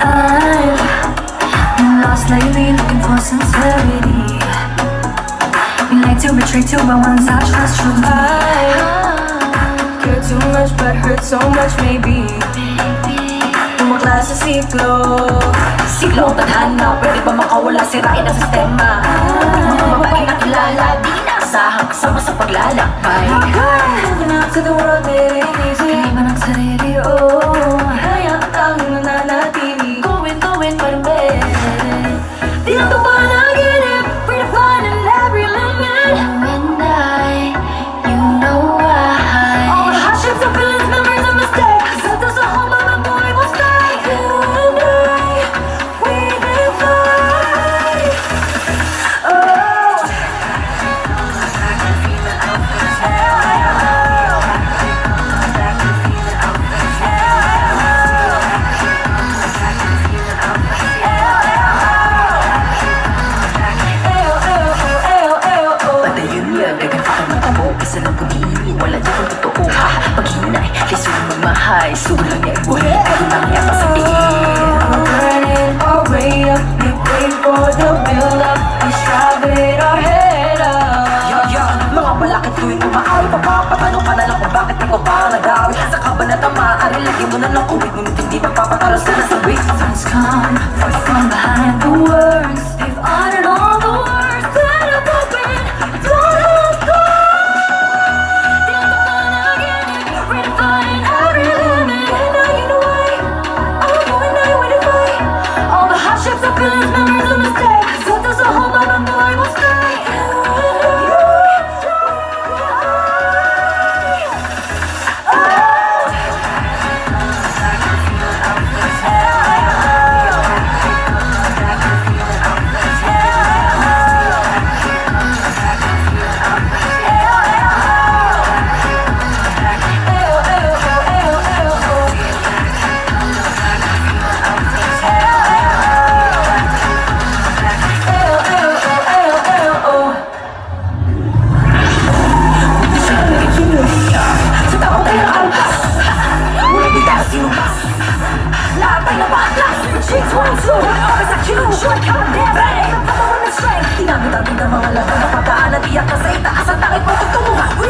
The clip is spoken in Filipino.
I've been lost lately, looking for sincerity. Been like to betray to but once I trust you. I care too much but hurt so much, maybe. Tumakla sa siklo Siglo ang tadhana, pwede ba makawala sirain ang sistema? Mga babae na kilala, di inaasahang kasama sa paglalakbay to the world, it Di wala di kong totoo ha Paghinay, liso ng magmahay Sulang niya ibuhi, pero nang niya pasabihin I'm burning our way up We wait for the build up We strive it our head up mga balakid tuwing umaawit Papapatanong ka bakit ako pa nagawi Sa kabanata maaari, lagi mo na hindi magpapatalas na nasabi Friends come from behind the world you must Now bring the She's one, two always a cue Sure, come and dance Bang! Ang pamawan ng na Tinamit ang tinamang alam Ang napataan na tiyak na sa itaas Ang takit mong tutunguhan